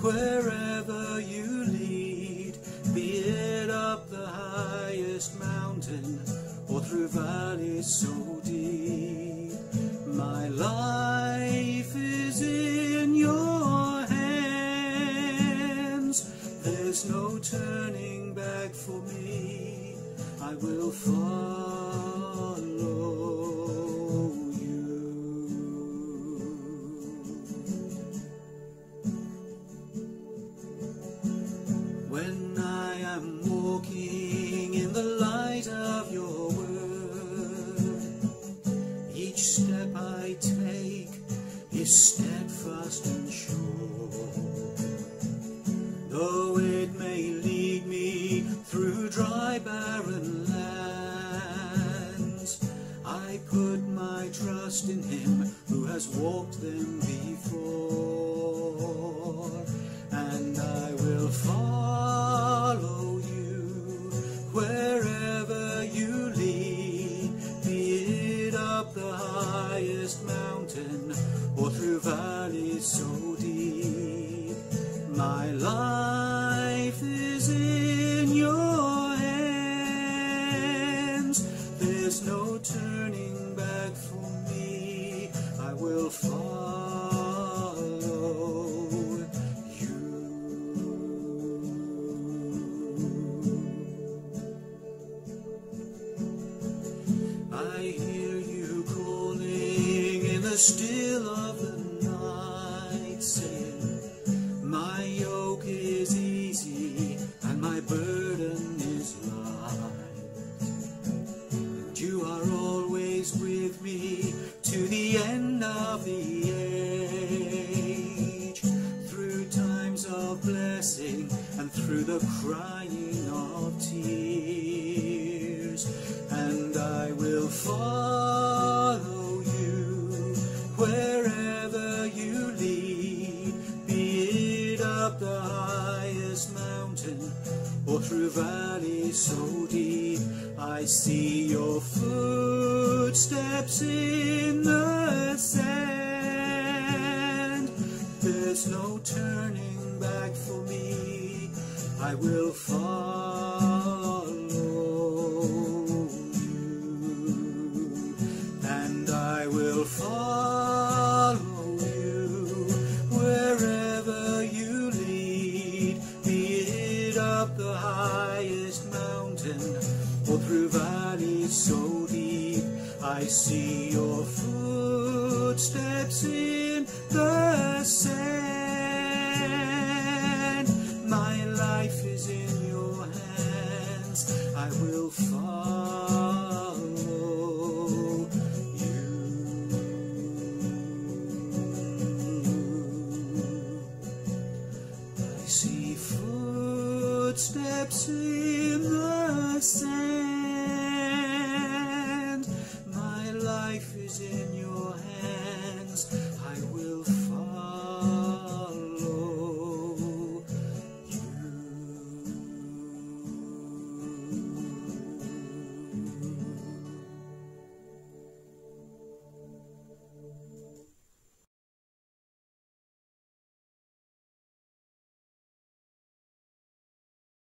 wherever you lead, be it up the highest mountain or through valleys so deep. My life is in your hands, there's no turning back for me, I will follow. Am walking in the light of your word, each step I take is steadfast and sure. Though it may lead me through dry, barren lands, I put my trust in Him who has walked them before, and I will follow highest mountain or through valleys so deep. My life is in your hands. There's no turning back for me. I will follow still of the night, saying, My yoke is easy and my burden is light. And you are always with me to the end of the age, through times of blessing and through the crying of tears. Up the highest mountain or through valleys so deep. I see your footsteps in the sand. There's no turning back for me. I will follow you, and I will follow so deep. I see your footsteps in the sand. My life is in your hands. I will follow you. I see footsteps in the sand. in your hands I will follow.